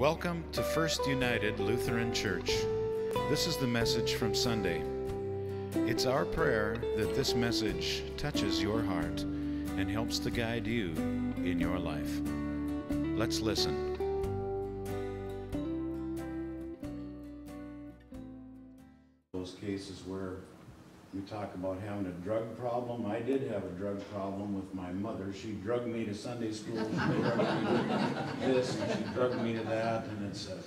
Welcome to First United Lutheran Church. This is the message from Sunday. It's our prayer that this message touches your heart and helps to guide you in your life. Let's listen. You talk about having a drug problem, I did have a drug problem with my mother. She drugged me to Sunday school, she drugged me to this, and she drugged me to that, and it's the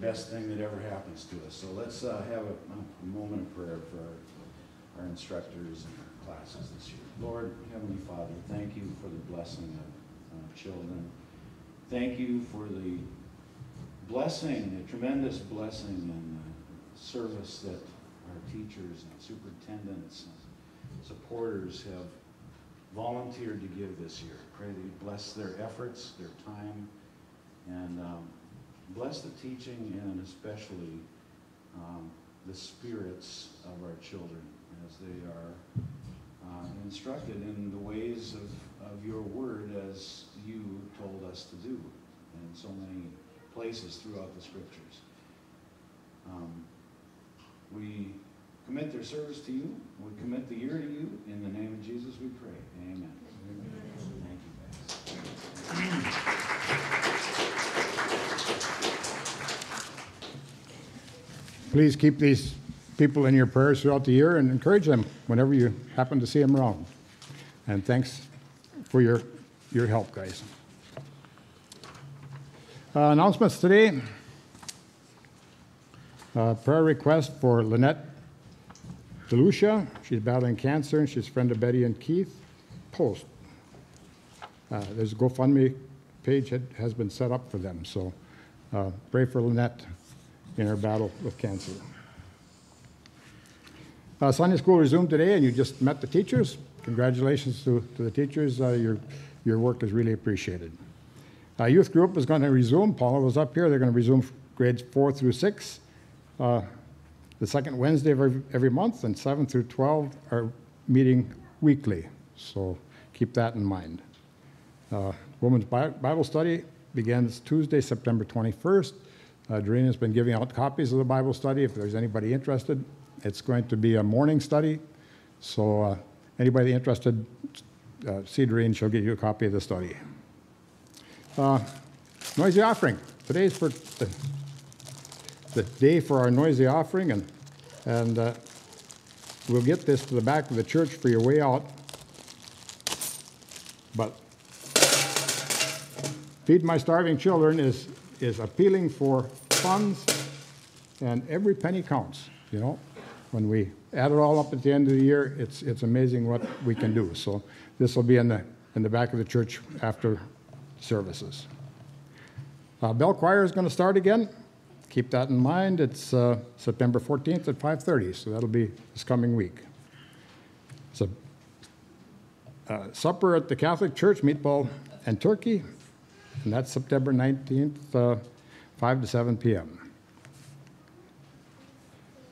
best thing that ever happens to us. So let's uh, have a, a moment of prayer for our, our instructors and our classes this year. Lord, Heavenly Father, thank you for the blessing of uh, children. Thank you for the blessing, the tremendous blessing and uh, service that teachers and superintendents and supporters have volunteered to give this year. Pray that you bless their efforts, their time, and um, bless the teaching and especially um, the spirits of our children as they are uh, instructed in the ways of, of your word as you told us to do in so many places throughout the scriptures. Um, we commit their service to you. We commit the year to you. In the name of Jesus we pray. Amen. Thank you, guys. Please keep these people in your prayers throughout the year and encourage them whenever you happen to see them around. And thanks for your, your help, guys. Uh, announcements today. Uh, prayer request for Lynette DeLucia. She's battling cancer and she's a friend of Betty and Keith. Post. Uh, there's a GoFundMe page that has been set up for them. So uh, pray for Lynette in her battle with cancer. Uh, Sunday school resumed today, and you just met the teachers. Congratulations to, to the teachers. Uh, your, your work is really appreciated. Uh, youth group is going to resume. Paula was up here. They're going to resume grades four through six, uh, the second Wednesday of every, month, and seven through 12 are meeting weekly. So keep that in mind. Uh, Women's Bible Study begins Tuesday, September 21st. Uh, has been giving out copies of the Bible study if there's anybody interested. It's going to be a morning study, so uh, anybody interested, uh, see Doreen, she'll get you a copy of the study. Uh, noisy offering. Today is for the, day for our noisy offering, and, and uh, we'll get this to the back of the church for your way out. But Feed My Starving Children is, is appealing for funds, and every penny counts, you know? When we add it all up at the end of the year, it's, it's amazing what we can do. So this will be in the, in the back of the church after services. Uh, Bell Choir is going to start again. Keep that in mind. It's uh, September 14th at 5.30, so that'll be this coming week. It's a uh, supper at the Catholic Church, meatball and turkey, and that's September 19th, uh, 5 to 7 p.m.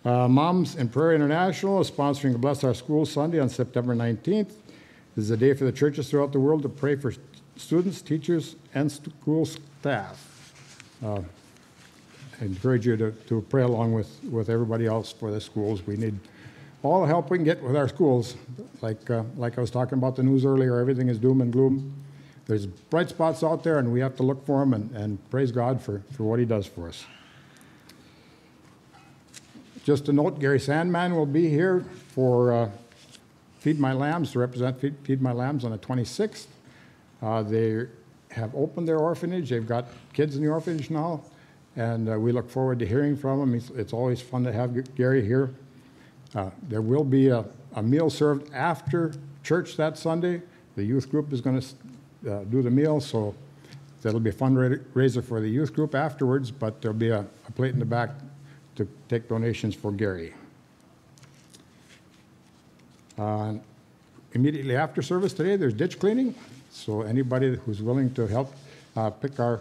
Uh, Moms in Prayer International is sponsoring Bless Our Schools Sunday on September 19th. This is a day for the churches throughout the world to pray for students, teachers, and school staff. Uh, encourage you to, to pray along with, with everybody else for the schools. We need all the help we can get with our schools. Like, uh, like I was talking about the news earlier, everything is doom and gloom. There's bright spots out there, and we have to look for them and, and praise God for, for what He does for us. Just a note, Gary Sandman will be here for uh, Feed My Lambs, to represent Feed, Feed My Lambs on the 26th. Uh, they have opened their orphanage. They've got kids in the orphanage now, and uh, we look forward to hearing from them. It's, it's always fun to have Gary here. Uh, there will be a, a, meal served after church that Sunday. The youth group is going to uh, do the meal, so that'll be a fundraiser for the youth group afterwards, but there'll be a, a plate in the back to take donations for Gary. Immediately after service today, there's ditch cleaning. So anybody who's willing to help uh, pick our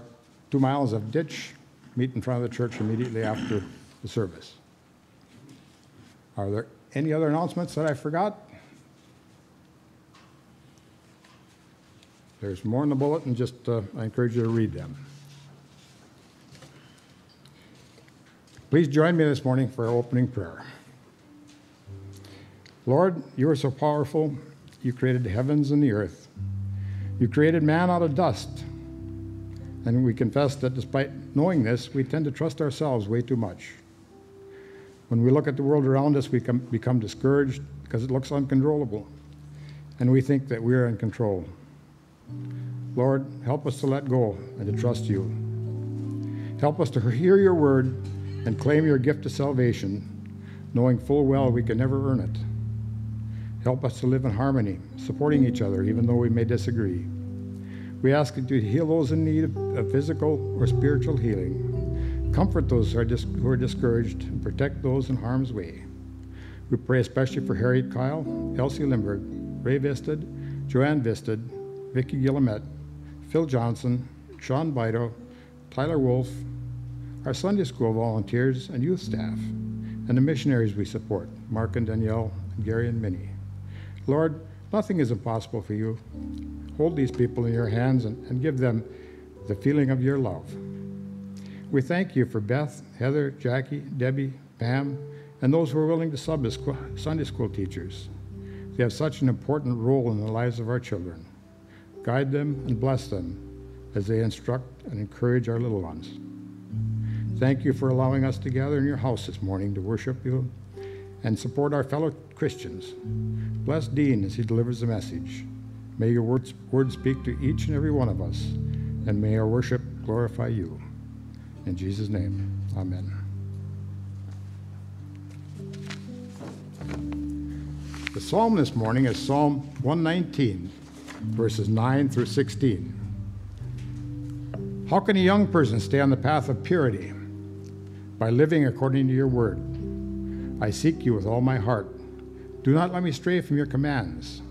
two miles of ditch, meet in front of the church immediately after the service. Are there any other announcements that I forgot? There's more in the bulletin, and just uh, I encourage you to read them. Please join me this morning for our opening prayer. Lord, you are so powerful. You created the heavens and the earth. You created man out of dust. And we confess that despite knowing this, we tend to trust ourselves way too much. When we look at the world around us, we become discouraged because it looks uncontrollable. And we think that we are in control. Lord, help us to let go and to trust you. Help us to hear your word and claim your gift of salvation, knowing full well we can never earn it. Help us to live in harmony, supporting each other even though we may disagree. We ask you to heal those in need of physical or spiritual healing. Comfort those who are, dis- who are discouraged and protect those in harm's way. We pray especially for Harriet Kyle, Elsie Lindberg, Ray Visted, Joanne Visted, Vicki Guillemette, Phil Johnson, Sean Bido, Tyler Wolf, our Sunday school volunteers and youth staff, and the missionaries we support, Mark and Danielle, and Gary and Minnie. Lord, nothing is impossible for you. Hold these people in your hands and, and give them the feeling of your love. We thank you for Beth, Heather, Jackie, Debbie, Pam, and those who are willing to sub as Sunday school teachers. They have such an important role in the lives of our children. Guide them and bless them as they instruct and encourage our little ones. Thank you for allowing us to gather in your house this morning to worship you and support our fellow Christians. Bless Dean as he delivers the message. May your words, words speak to each and every one of us, and may our worship glorify you. In Jesus' name, amen. The psalm this morning is Psalm 119, verses 9 through 16. How can a young person stay on the path of purity? By living according to your word. I seek you with all my heart. Do not let me stray from your commands.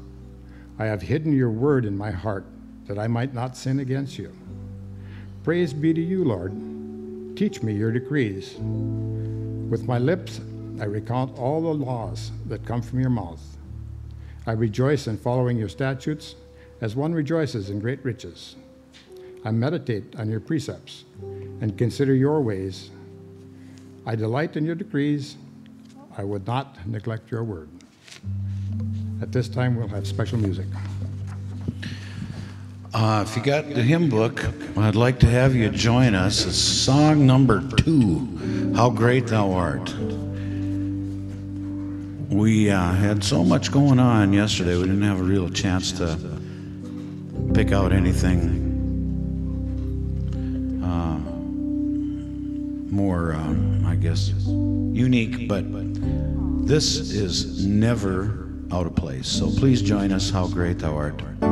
I have hidden your word in my heart that I might not sin against you. Praise be to you, Lord. Teach me your decrees. With my lips, I recount all the laws that come from your mouth. I rejoice in following your statutes as one rejoices in great riches. I meditate on your precepts and consider your ways. I delight in your decrees. I would not neglect your word. At this time, we'll have special music. Uh, if you got the hymn book, I'd like to have you join us. It's song number two How Great Thou Art. We uh, had so much going on yesterday, we didn't have a real chance to pick out anything uh, more, uh, I guess, unique, but this is never out of place. So please join us. How great thou art.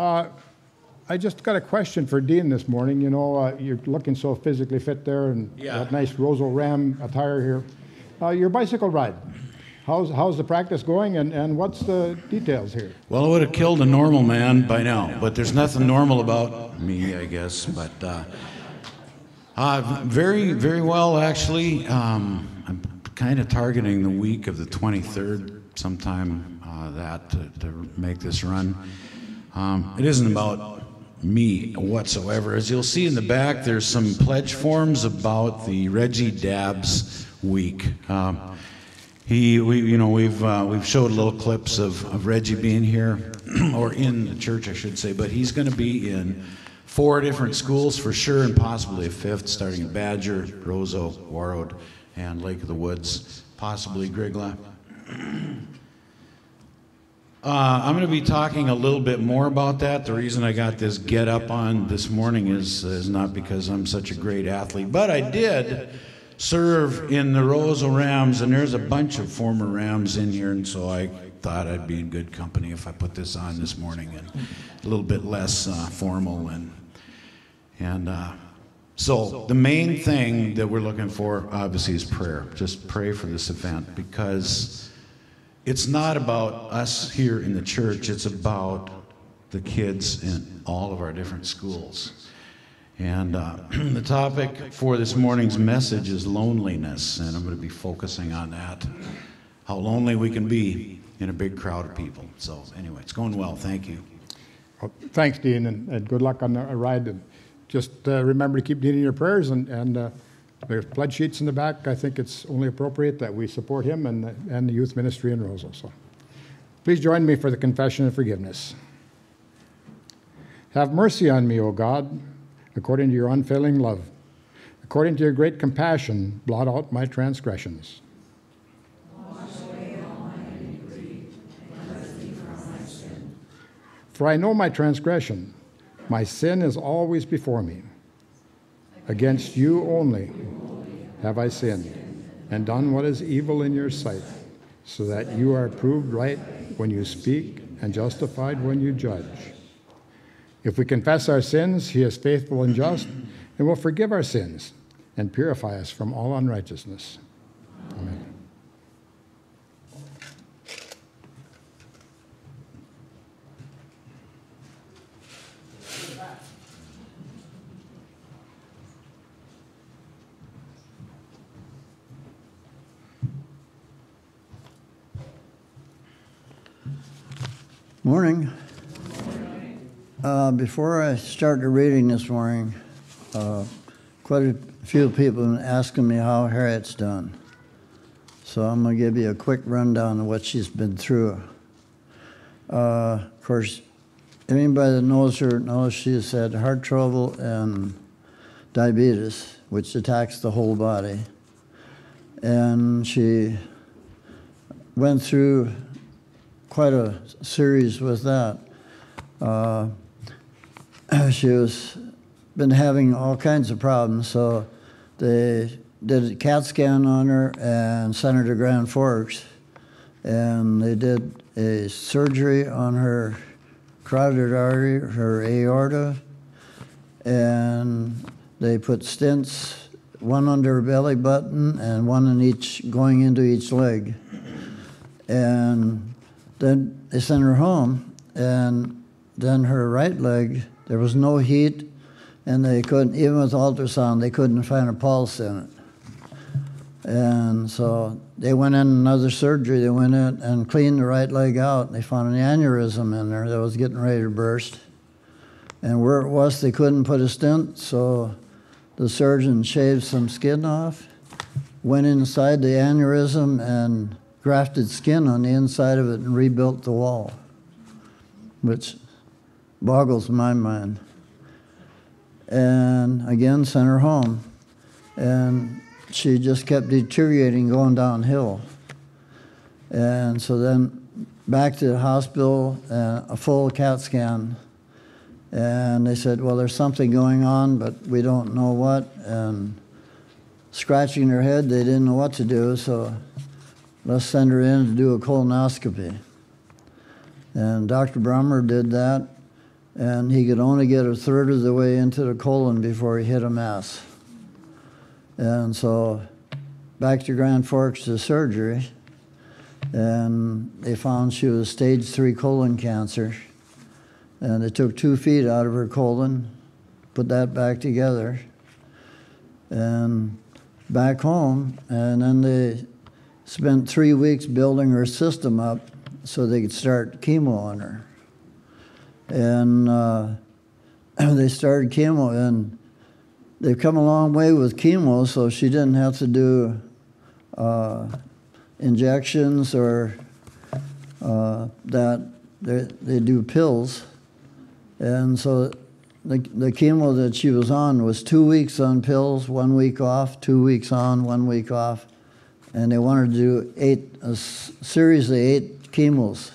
Uh, I just got a question for Dean this morning. You know, uh, you're looking so physically fit there and Yeah. that nice Roseau Ram attire here. Uh, your bicycle ride, how's, how's the practice going and, and what's the details here? Well, it would have killed a normal man by now, but there's nothing normal about me, I guess. But uh, uh, very, very well, actually. Um, I'm kind of targeting the week of the 23rd, sometime uh, that to, to make this run. Um, it isn't about me whatsoever. As you'll see in the back, there's some pledge forms about the Reggie Dabbs week. Um, he, we, you know, we've uh, we've showed little clips of, of Reggie being here, or in the church, I should say. But he's going to be in four different schools for sure, and possibly a fifth, starting at Badger, Roseau, Warroad, and Lake of the Woods, possibly Grygla. Uh, I'm going to be talking a little bit more about that. The reason I got this get up on this morning is, is not because I'm such a great athlete, but I did serve in the Roseau Rams, and there's a bunch of former Rams in here, and so I thought I'd be in good company if I put this on this morning and a little bit less uh, formal and and uh, so the main thing that we're looking for, obviously, is prayer. Just pray for this event because it's not about us here in the church. It's about the kids in all of our different schools. And uh, the topic for this morning's message is loneliness, and I'm going to be focusing on that. How lonely we can be in a big crowd of people. So, anyway, it's going well. Thank you. Well, thanks, Dean, and, and good luck on the ride. And just uh, remember to keep Dean in your prayers, and, and uh, there's pledge sheets in the back. I think it's only appropriate that we support him and, the- and the youth ministry in Roseau. So please join me for the confession of forgiveness. Have mercy on me, O God, according to your unfailing love. According to your great compassion, blot out my transgressions. For I know my transgression, my sin is always before me. Against you only have I sinned, and done what is evil in your sight, so that you are proved right when you speak and justified when you judge. If we confess our sins, he is faithful and just, and will forgive our sins and purify us from all unrighteousness. Amen. Morning. Uh, Before I start the reading this morning, uh, quite a few people have been asking me how Harriet's done. So I'm going to give you a quick rundown of what she's been through. Uh, Of course, anybody that knows her knows she's had heart trouble and diabetes, which attacks the whole body. And she went through quite a series with that. Uh, she was been having all kinds of problems, so they did a CAT scan on her and sent her to Grand Forks, and they did a surgery on her carotid artery, her aorta, and they put stents, one under her belly button and one in each, going into each leg. And then they sent her home, and then her right leg, there was no heat, and they couldn't, even with ultrasound, they couldn't find a pulse in it. And so they went in another surgery. They went in and cleaned the right leg out. And they found an aneurysm in there that was getting ready to burst. And where it was, they couldn't put a stent, so the surgeon shaved some skin off, went inside the aneurysm and grafted skin on the inside of it and rebuilt the wall, which boggles my mind. And again, sent her home. And she just kept deteriorating, going downhill. And so then back to the hospital, uh, a full CAT scan. And they said, well, there's something going on, but we don't know what. And scratching her head, they didn't know what to do, so let's send her in to do a colonoscopy. And Dr. Brummer did that, and he could only get a third of the way into the colon before he hit a mass. And so back to Grand Forks to surgery, and they found she was stage three colon cancer. And they took two feet out of her colon, put that back together, and back home. And then they spent three weeks building her system up so they could start chemo on her. And uh, they started chemo, and they've come a long way with chemo, so she didn't have to do uh, injections or uh, that. They, they do pills. And so the, the chemo that she was on was two weeks on pills, one week off, two weeks on, one week off. And they wanted to do eight, a series of eight chemos.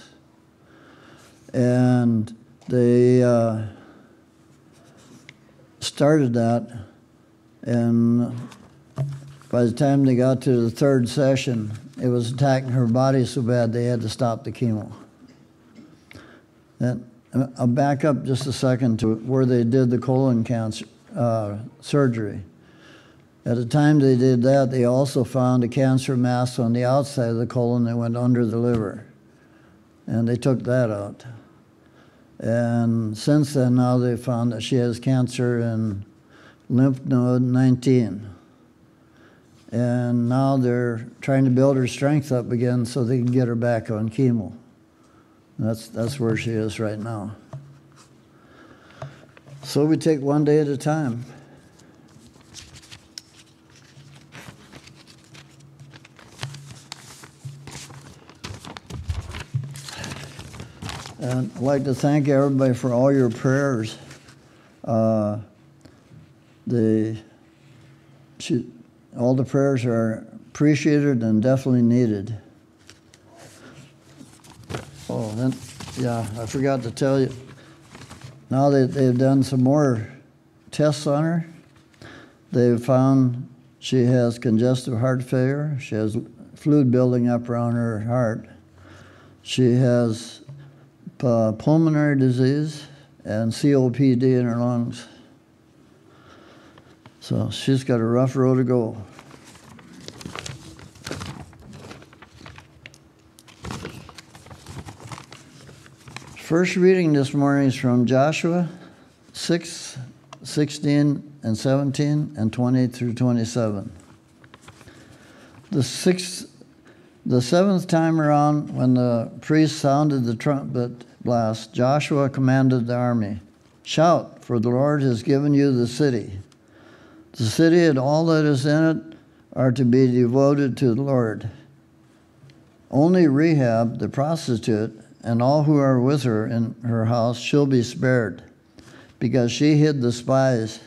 And they uh, started that, and by the time they got to the third session, it was attacking her body so bad they had to stop the chemo. And I'll back up just a second to where they did the colon cancer uh, surgery. At the time they did that, they also found a cancer mass on the outside of the colon that went under the liver. And they took that out. And since then, now they found that she has cancer in lymph node 19. And now they're trying to build her strength up again so they can get her back on chemo. That's, that's where she is right now. So we take one day at a time. And I'd like to thank everybody for all your prayers. Uh, the, she, all the prayers are appreciated and definitely needed. Oh, then, yeah, I forgot to tell you. Now they, they've done some more tests on her. They've found she has congestive heart failure. She has fluid building up around her heart. She has uh, pulmonary disease and COPD in her lungs. So she's got a rough road to go. First reading this morning is from Joshua 6, 16 and 17 and 20 through 27. The sixth the seventh time around, when the priest sounded the trumpet blast, Joshua commanded the army Shout, for the Lord has given you the city. The city and all that is in it are to be devoted to the Lord. Only Rahab, the prostitute, and all who are with her in her house shall be spared, because she hid the spies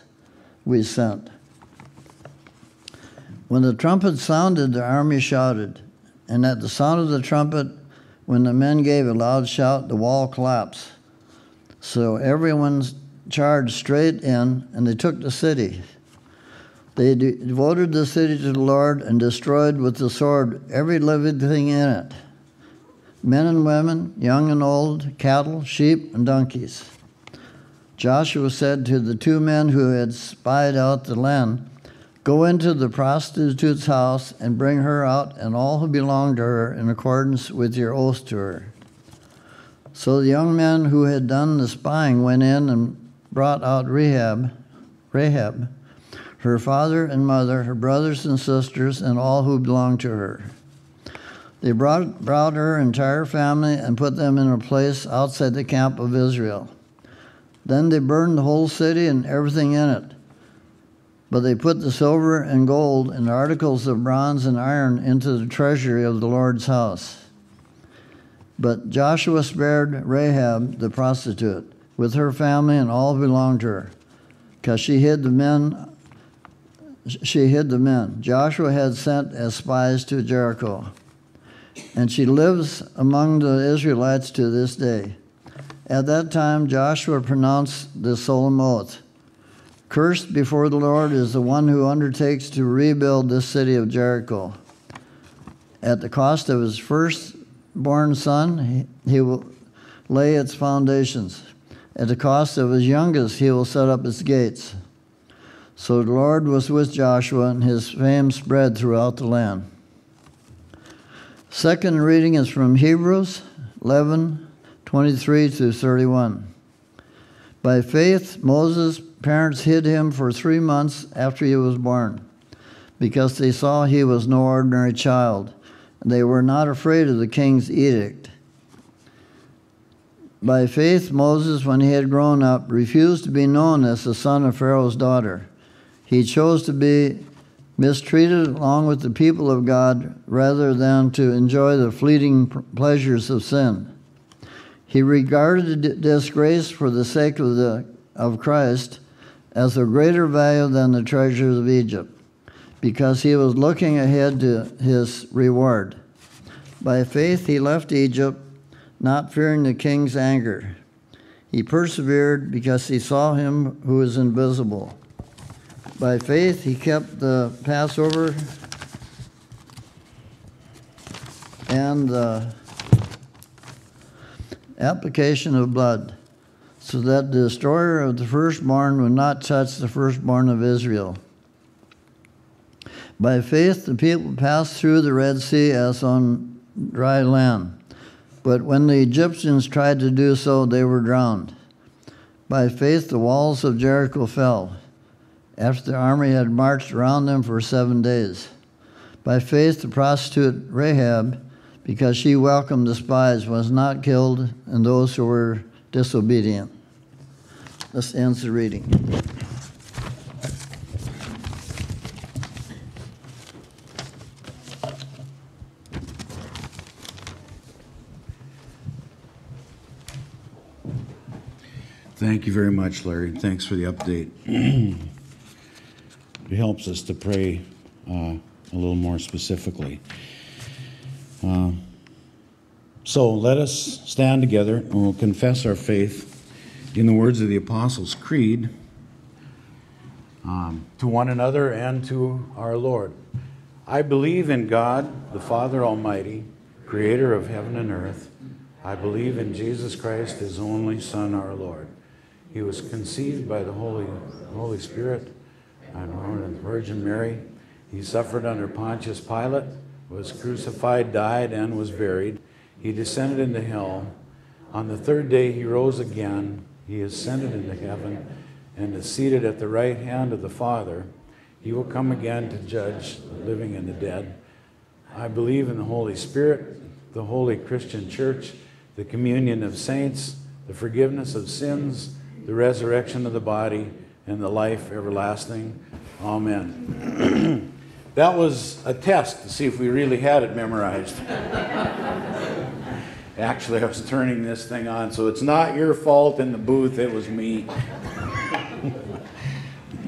we sent. When the trumpet sounded, the army shouted. And at the sound of the trumpet, when the men gave a loud shout, the wall collapsed. So everyone charged straight in, and they took the city. They devoted the city to the Lord and destroyed with the sword every living thing in it men and women, young and old, cattle, sheep, and donkeys. Joshua said to the two men who had spied out the land, Go into the prostitute's house and bring her out and all who belong to her in accordance with your oath to her. So the young men who had done the spying went in and brought out Rahab Rahab, her father and mother, her brothers and sisters, and all who belonged to her. They brought, brought her entire family and put them in a place outside the camp of Israel. Then they burned the whole city and everything in it. But they put the silver and gold and articles of bronze and iron into the treasury of the Lord's house. But Joshua spared Rahab the prostitute with her family and all belonged to her, because she hid the men. She hid the men Joshua had sent as spies to Jericho, and she lives among the Israelites to this day. At that time, Joshua pronounced the solemn oath. Cursed before the Lord is the one who undertakes to rebuild this city of Jericho. At the cost of his firstborn son, he, will lay its foundations. At the cost of his youngest, he will set up its gates. So the Lord was with Joshua, and his fame spread throughout the land. Second reading is from Hebrews 11 23 to 31. By faith, Moses' parents hid him for three months after he was born, because they saw he was no ordinary child. They were not afraid of the king's edict. By faith, Moses, when he had grown up, refused to be known as the son of Pharaoh's daughter. He chose to be mistreated along with the people of God rather than to enjoy the fleeting pleasures of sin. He regarded disgrace for the sake of, the, of Christ as of greater value than the treasures of Egypt, because he was looking ahead to his reward. By faith, he left Egypt, not fearing the king's anger. He persevered because he saw him who is invisible. By faith, he kept the Passover and the application of blood, so that the destroyer of the firstborn would not touch the firstborn of Israel. By faith, the people passed through the Red Sea as on dry land. But when the Egyptians tried to do so, they were drowned. By faith, the walls of Jericho fell after the army had marched around them for seven days. By faith, the prostitute Rahab because she welcomed the spies, was not killed, and those who were disobedient. This ends the reading. Thank you very much, Larry. Thanks for the update. it helps us to pray uh, a little more specifically. Uh, so let us stand together and we'll confess our faith in the words of the Apostles' Creed um, to one another and to our Lord. I believe in God, the Father Almighty, creator of heaven and earth. I believe in Jesus Christ, his only Son, our Lord. He was conceived by the Holy, Holy Spirit and born of the Virgin Mary. He suffered under Pontius Pilate was crucified, died, and was buried. He descended into hell. On the third day, he rose again. He ascended into heaven and is seated at the right hand of the Father. He will come again to judge the living and the dead. I believe in the Holy Spirit, the holy Christian church, the communion of saints, the forgiveness of sins, the resurrection of the body, and the life everlasting. Amen. That was a test to see if we really had it memorized. Actually, I was turning this thing on, so it's not your fault in the booth, it was me.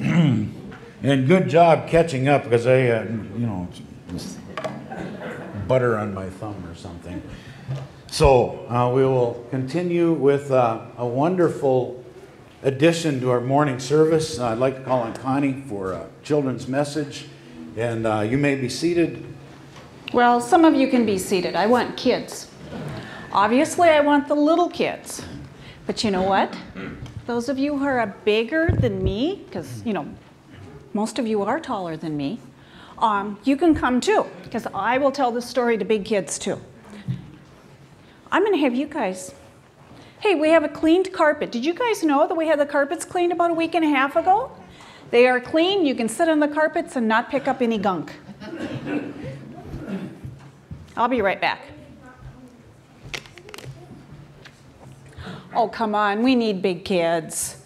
and good job catching up because I had, you know, butter on my thumb or something. So uh, we will continue with uh, a wonderful addition to our morning service. Uh, I'd like to call on Connie for a children's message. And uh, you may be seated. Well, some of you can be seated. I want kids. Obviously, I want the little kids. But you know what? Those of you who are bigger than me, because, you know, most of you are taller than me, um, you can come too, because I will tell the story to big kids too. I'm going to have you guys. Hey, we have a cleaned carpet. Did you guys know that we had the carpets cleaned about a week and a half ago? They are clean. You can sit on the carpets and not pick up any gunk. I'll be right back. Oh, come on. We need big kids.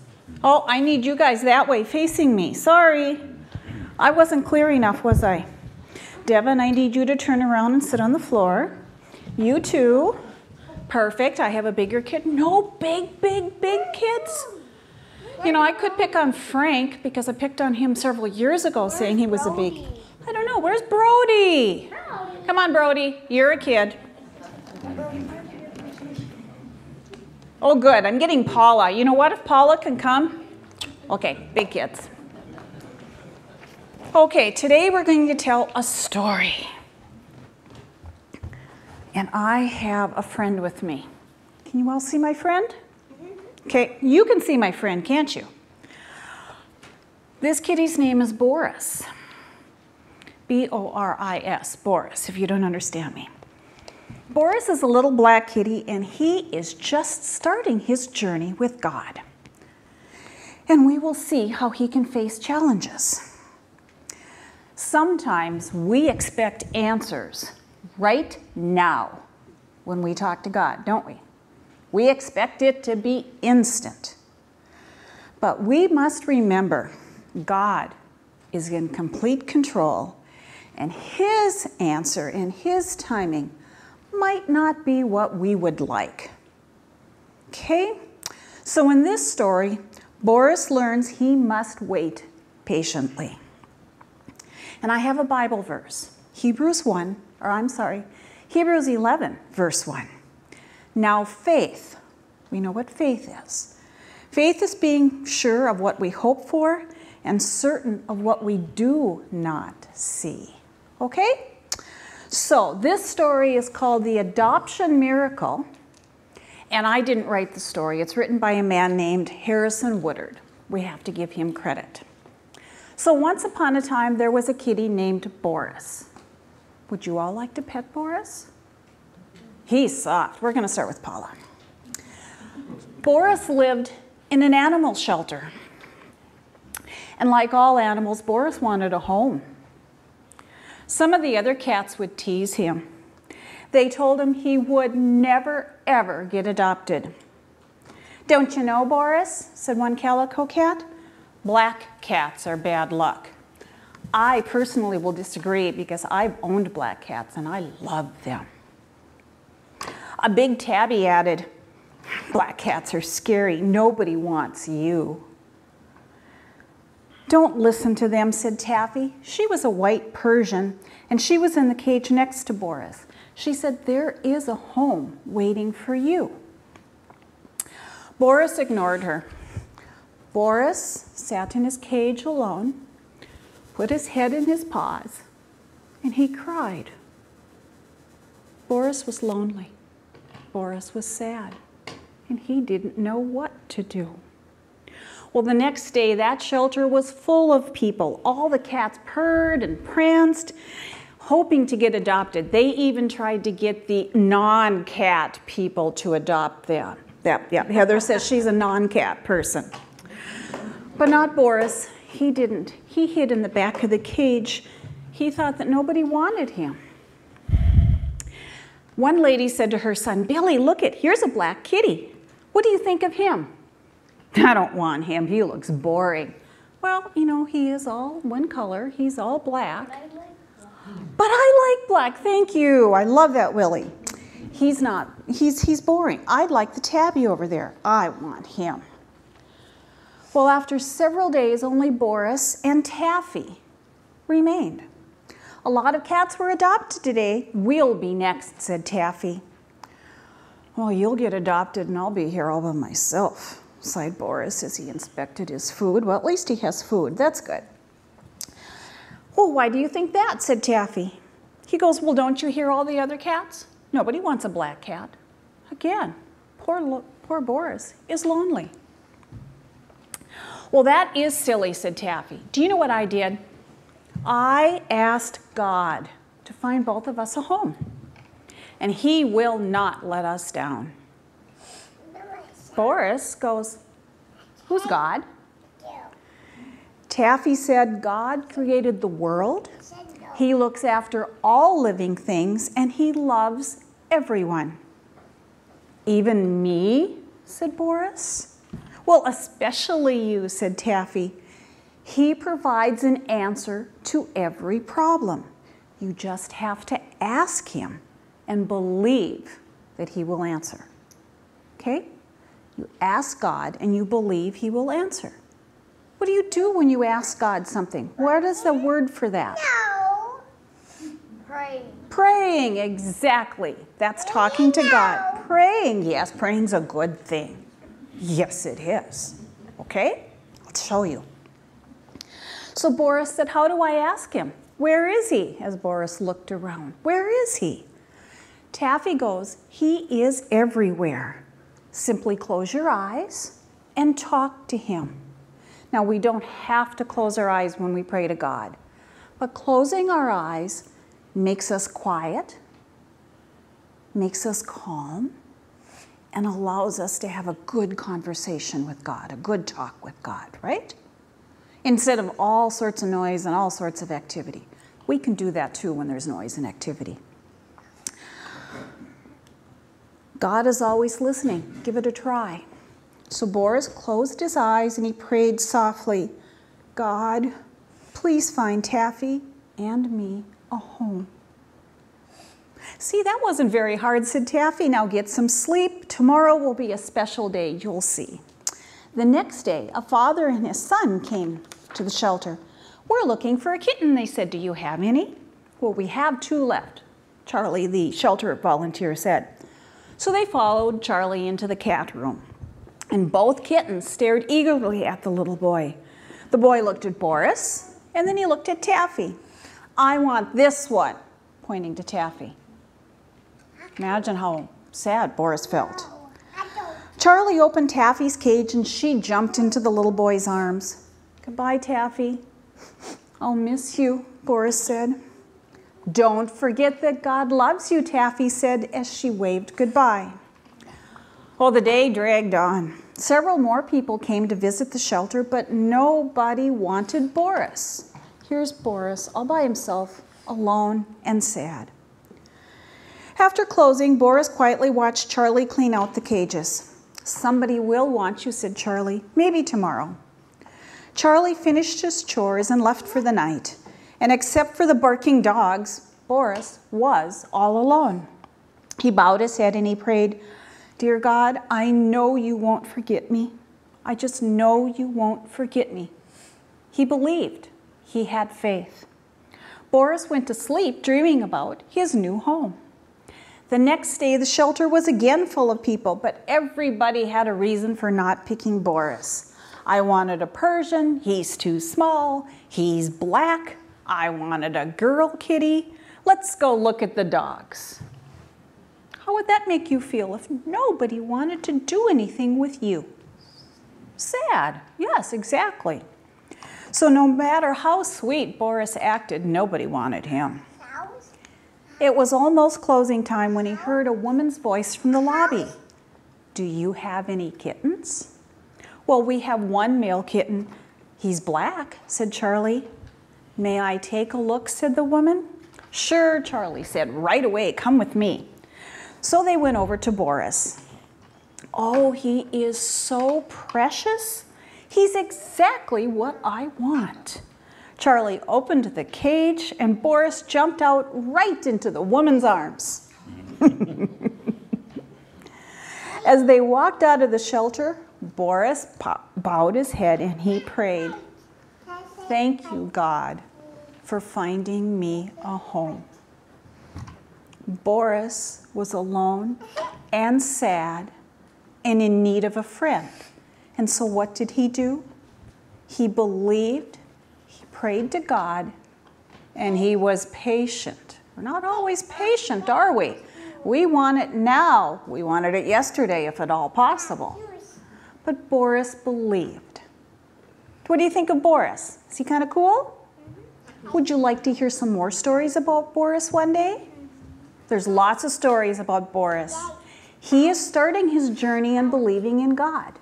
Oh, I need you guys that way facing me. Sorry. I wasn't clear enough, was I? Devin, I need you to turn around and sit on the floor. You too. Perfect. I have a bigger kid. No big, big, big kids. You know, I could pick on Frank because I picked on him several years ago saying he was a big. I don't know. Where's Brody? Come on, Brody. You're a kid. Oh, good. I'm getting Paula. You know what? If Paula can come. Okay, big kids. Okay, today we're going to tell a story. And I have a friend with me. Can you all see my friend? Mm-hmm. Okay, you can see my friend, can't you? This kitty's name is Boris. B O R I S, Boris, if you don't understand me. Boris is a little black kitty and he is just starting his journey with God. And we will see how he can face challenges. Sometimes we expect answers right now when we talk to God, don't we? We expect it to be instant. But we must remember God is in complete control, and His answer in His timing might not be what we would like. Okay? So in this story, Boris learns he must wait patiently. And I have a Bible verse Hebrews 1, or I'm sorry, Hebrews 11, verse 1. Now, faith, we know what faith is. Faith is being sure of what we hope for and certain of what we do not see. Okay? So, this story is called The Adoption Miracle, and I didn't write the story. It's written by a man named Harrison Woodard. We have to give him credit. So, once upon a time, there was a kitty named Boris. Would you all like to pet Boris? He's soft. We're going to start with Paula. Boris lived in an animal shelter. And like all animals, Boris wanted a home. Some of the other cats would tease him. They told him he would never, ever get adopted. Don't you know, Boris? said one calico cat. Black cats are bad luck. I personally will disagree because I've owned black cats and I love them. A big tabby added, Black cats are scary. Nobody wants you. Don't listen to them, said Taffy. She was a white Persian, and she was in the cage next to Boris. She said, There is a home waiting for you. Boris ignored her. Boris sat in his cage alone, put his head in his paws, and he cried. Boris was lonely. Boris was sad, and he didn't know what to do. Well, the next day, that shelter was full of people. All the cats purred and pranced, hoping to get adopted. They even tried to get the non cat people to adopt them. Yep, yep. Heather says she's a non cat person. But not Boris. He didn't. He hid in the back of the cage. He thought that nobody wanted him. One lady said to her son, Billy, look it, here's a black kitty. What do you think of him? I don't want him. He looks boring. Well, you know, he is all one color. He's all black. But I like black. Thank you. I love that Willie. He's not. He's he's boring. I'd like the tabby over there. I want him. Well, after several days, only Boris and Taffy remained. A lot of cats were adopted today. We'll be next, said Taffy. Well, you'll get adopted and I'll be here all by myself sighed Boris as he inspected his food. Well, at least he has food. That's good. Well, why do you think that? said Taffy. He goes, Well, don't you hear all the other cats? Nobody wants a black cat. Again, poor, poor Boris is lonely. Well, that is silly, said Taffy. Do you know what I did? I asked God to find both of us a home, and He will not let us down. Boris goes, Who's God? Taffy said God created the world, He looks after all living things, and He loves everyone. Even me, said Boris. Well, especially you, said Taffy. He provides an answer to every problem. You just have to ask Him and believe that He will answer. Okay? You ask God and you believe He will answer. What do you do when you ask God something? What is the word for that? No. Pray. Praying, exactly. That's talking to God. Praying, yes, praying's a good thing. Yes, it is. Okay? I'll show you. So Boris said, How do I ask him? Where is he? As Boris looked around. Where is he? Taffy goes, He is everywhere. Simply close your eyes and talk to him. Now, we don't have to close our eyes when we pray to God, but closing our eyes makes us quiet, makes us calm, and allows us to have a good conversation with God, a good talk with God, right? Instead of all sorts of noise and all sorts of activity. We can do that too when there's noise and activity. God is always listening. Give it a try. So Boris closed his eyes and he prayed softly God, please find Taffy and me a home. See, that wasn't very hard, said Taffy. Now get some sleep. Tomorrow will be a special day, you'll see. The next day, a father and his son came to the shelter. We're looking for a kitten, they said. Do you have any? Well, we have two left, Charlie, the shelter volunteer, said. So they followed Charlie into the cat room and both kittens stared eagerly at the little boy. The boy looked at Boris, and then he looked at Taffy. I want this one, pointing to Taffy. Imagine how sad Boris felt. Charlie opened Taffy's cage and she jumped into the little boy's arms. Goodbye, Taffy. I'll miss you, Boris said. Don't forget that God loves you, Taffy said as she waved goodbye. Well, the day dragged on. Several more people came to visit the shelter, but nobody wanted Boris. Here's Boris all by himself, alone and sad. After closing, Boris quietly watched Charlie clean out the cages. Somebody will want you, said Charlie. Maybe tomorrow. Charlie finished his chores and left for the night. And except for the barking dogs, Boris was all alone. He bowed his head and he prayed, Dear God, I know you won't forget me. I just know you won't forget me. He believed. He had faith. Boris went to sleep dreaming about his new home. The next day, the shelter was again full of people, but everybody had a reason for not picking Boris. I wanted a Persian, he's too small, he's black, I wanted a girl kitty. Let's go look at the dogs. How would that make you feel if nobody wanted to do anything with you? Sad. Yes, exactly. So no matter how sweet Boris acted, nobody wanted him. It was almost closing time when he heard a woman's voice from the lobby. Do you have any kittens? Well, we have one male kitten. He's black, said Charlie. May I take a look, said the woman. Sure, Charlie said, right away, come with me. So they went over to Boris. Oh, he is so precious. He's exactly what I want. Charlie opened the cage and Boris jumped out right into the woman's arms. As they walked out of the shelter, Boris bowed his head and he prayed, Thank you, God, for finding me a home. Boris was alone and sad and in need of a friend. And so, what did he do? He believed, he prayed to God, and he was patient. We're not always patient, are we? We want it now. We wanted it yesterday, if at all possible. But Boris believed. What do you think of Boris? Is he kind of cool? Mm-hmm. Would you like to hear some more stories about Boris one day? There's lots of stories about Boris. He is starting his journey and believing in God.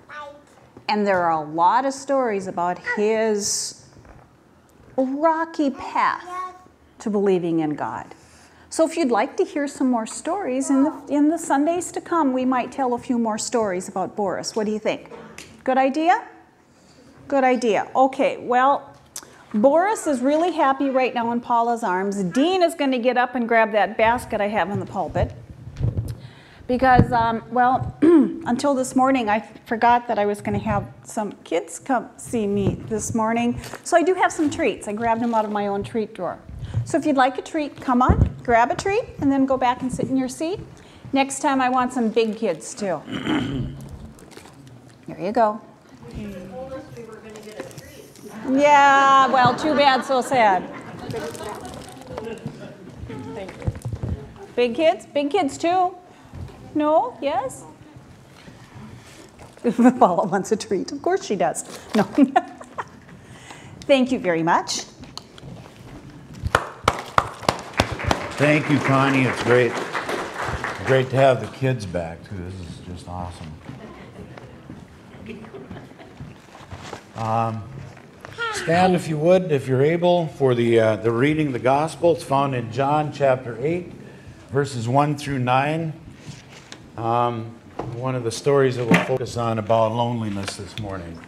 And there are a lot of stories about his rocky path to believing in God. So if you'd like to hear some more stories in the, in the Sundays to come, we might tell a few more stories about Boris. What do you think? Good idea? Good idea. Okay, well, Boris is really happy right now in Paula's arms. Dean is going to get up and grab that basket I have in the pulpit. Because, um, well, until this morning, I forgot that I was going to have some kids come see me this morning. So I do have some treats. I grabbed them out of my own treat drawer. So if you'd like a treat, come on, grab a treat, and then go back and sit in your seat. Next time, I want some big kids too. Here you go. Yeah, well, too bad, so sad. Big kids? Big kids too? No? Yes? Paula wants a treat. Of course she does. No. Thank you very much. Thank you, Connie. It's great. Great to have the kids back, too. This is just awesome. Um, stand, if you would, if you're able, for the, uh, the reading of the gospel. It's found in John chapter 8, verses 1 through 9. Um, one of the stories that we'll focus on about loneliness this morning.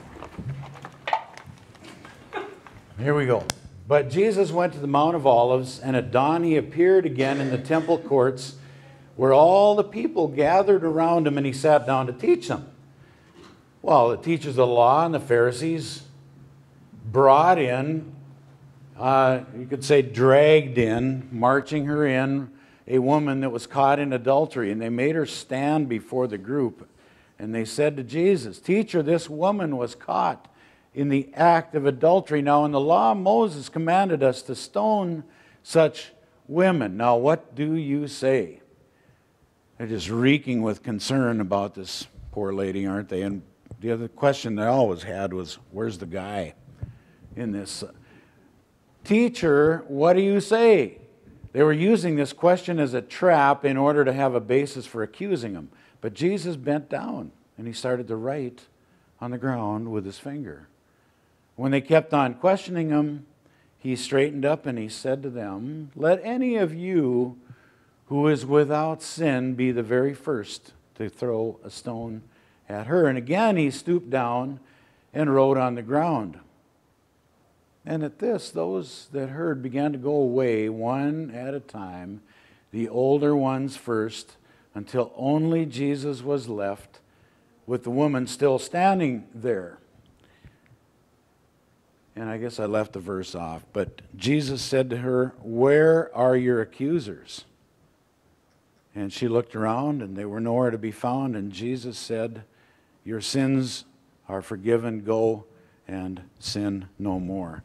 Here we go. But Jesus went to the Mount of Olives, and at dawn he appeared again in the temple courts where all the people gathered around him, and he sat down to teach them. Well, the teachers of the law and the Pharisees brought in, uh, you could say dragged in, marching her in, a woman that was caught in adultery, and they made her stand before the group. And they said to Jesus, Teacher, this woman was caught in the act of adultery. Now, in the law, Moses commanded us to stone such women. Now, what do you say? They're just reeking with concern about this poor lady, aren't they? And the other question they always had was, Where's the guy in this? Teacher, what do you say? They were using this question as a trap in order to have a basis for accusing him. But Jesus bent down and he started to write on the ground with his finger. When they kept on questioning him, he straightened up and he said to them, Let any of you who is without sin be the very first to throw a stone at her. And again he stooped down and wrote on the ground. And at this, those that heard began to go away one at a time, the older ones first, until only Jesus was left with the woman still standing there. And I guess I left the verse off, but Jesus said to her, Where are your accusers? And she looked around, and they were nowhere to be found. And Jesus said, Your sins are forgiven. Go and sin no more.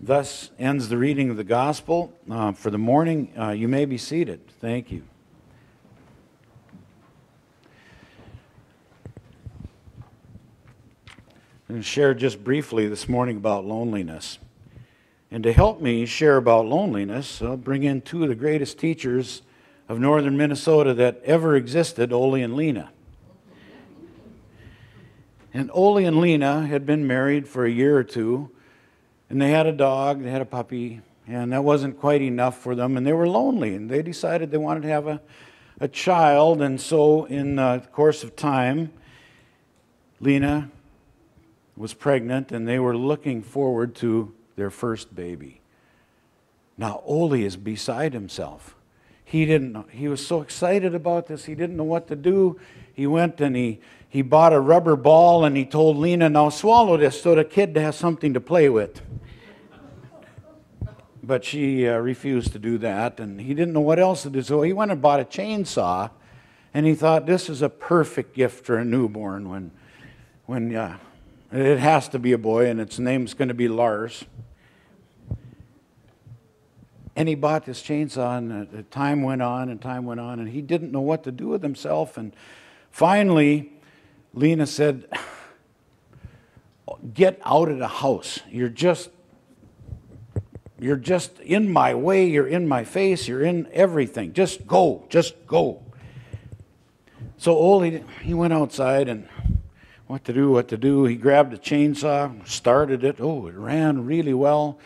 Thus ends the reading of the gospel uh, for the morning. Uh, you may be seated. Thank you. and share just briefly this morning about loneliness. And to help me share about loneliness, I'll bring in two of the greatest teachers of northern Minnesota that ever existed, Ole and Lena. And Ole and Lena had been married for a year or two, and they had a dog, they had a puppy, and that wasn't quite enough for them, and they were lonely, and they decided they wanted to have a, a child, and so in the course of time, Lena was pregnant and they were looking forward to their first baby. Now, Ole is beside himself. He didn't know, he was so excited about this, he didn't know what to do. He went and he, he bought a rubber ball and he told Lena, Now swallow this so the kid has something to play with. But she uh, refused to do that and he didn't know what else to do. So he went and bought a chainsaw and he thought, This is a perfect gift for a newborn when, when uh, it has to be a boy, and its name's going to be Lars. And he bought this chainsaw, and uh, time went on, and time went on, and he didn't know what to do with himself. And finally, Lena said, Get out of the house. You're just you're just in my way, you're in my face, you're in everything. Just go, just go. So Ole, he went outside and what to do, what to do. He grabbed a chainsaw, started it. Oh, it ran really well.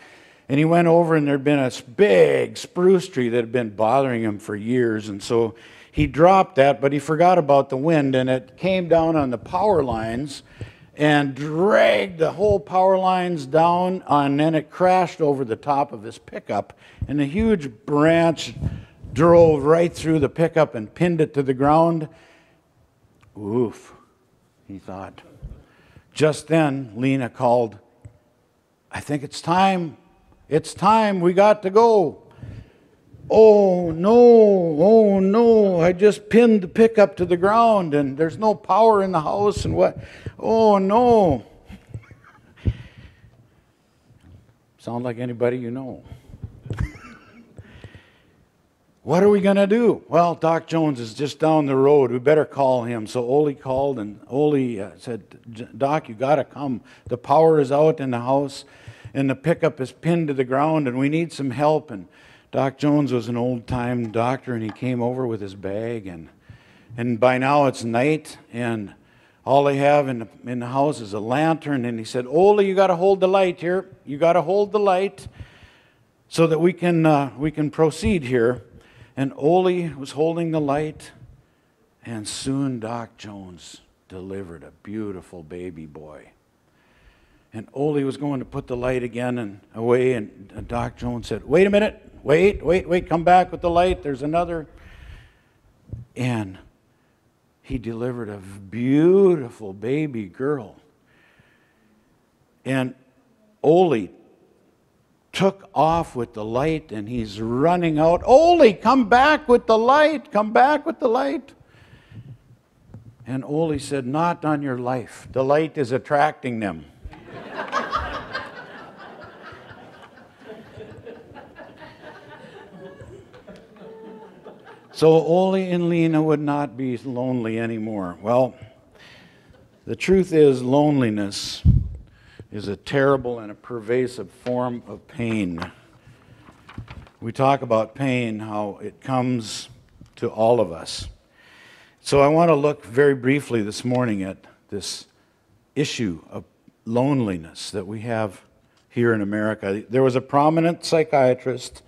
And he went over, and there'd been a big spruce tree that had been bothering him for years. And so he dropped that, but he forgot about the wind, and it came down on the power lines and dragged the whole power lines down, and then it crashed over the top of his pickup. And a huge branch drove right through the pickup and pinned it to the ground. Oof, he thought. Just then, Lena called, I think it's time. It's time. We got to go. Oh no, oh no, I just pinned the pickup to the ground and there's no power in the house and what? Oh no. Sound like anybody you know. what are we going to do? Well, Doc Jones is just down the road. We better call him. So Ole called and Ole uh, said, Doc, you got to come. The power is out in the house and the pickup is pinned to the ground and we need some help. And Doc Jones was an old time doctor and he came over with his bag and and by now it's night and all they have in the, in the house is a lantern and he said, Ole, you got to hold the light here. You got to hold the light so that we can, uh, we can proceed here. And Ole was holding the light and soon Doc Jones delivered a beautiful baby boy. And Ole was going to put the light again and away, and Doc Jones said, Wait a minute, wait, wait, wait, come back with the light. There's another. And he delivered a beautiful baby girl. And Ole took off with the light and he's running out. Ole, come back with the light, come back with the light. And Ole said, Not on your life. The light is attracting them. So Ole and Lena would not be lonely anymore. Well, the truth is, loneliness is a terrible and a pervasive form of pain. We talk about pain, how it comes to all of us. So I want to look very briefly this morning at this issue of loneliness that we have here in America. There was a prominent psychiatrist